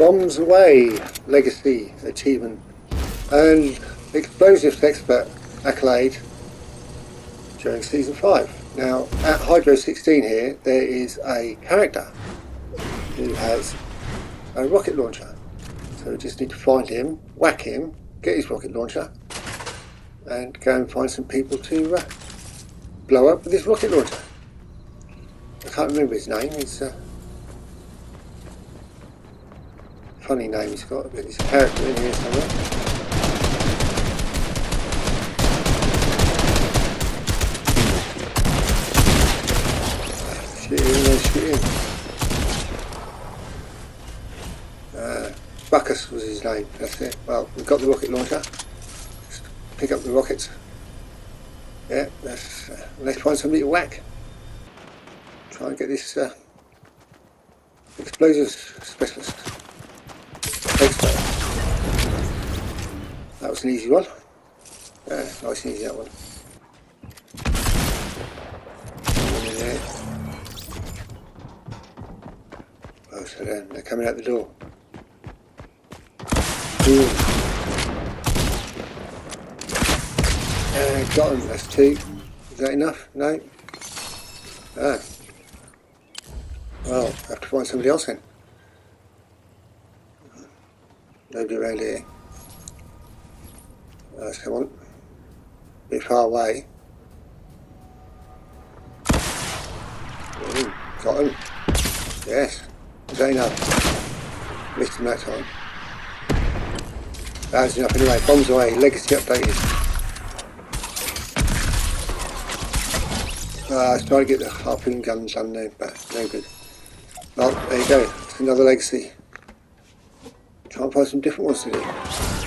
Bombs Away Legacy Achievement and Explosives Expert accolade during Season 5. Now, at Hydro 16 here, there is a character who has a rocket launcher. So we just need to find him, whack him, get his rocket launcher, and go and find some people to uh, blow up with this rocket launcher. I can't remember his name. It's a funny name he's got, but he's a character in here somewhere. Uh, Bacchus was his name, that's it. Well, we've got the rocket launcher. Just pick up the rockets. Yeah, let's, uh, let's find somebody to whack. Try and get this uh, explosives specialist. That was an easy one. Yeah, nice and easy that one. Oh, so then they're coming out the door. Uh, got him, that's two. Is that enough? No? Ah. Well, I have to find somebody else then. Nobody around here. Let's come on. Bit far away. Ooh, got him. Yes. Enough? Missed him that time. That was enough anyway. Bombs away. Legacy updated. Uh, I was trying to get the harpoon guns done there, but no good. Well, there you go. Another legacy. Try and find some different ones to do.